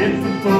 Get to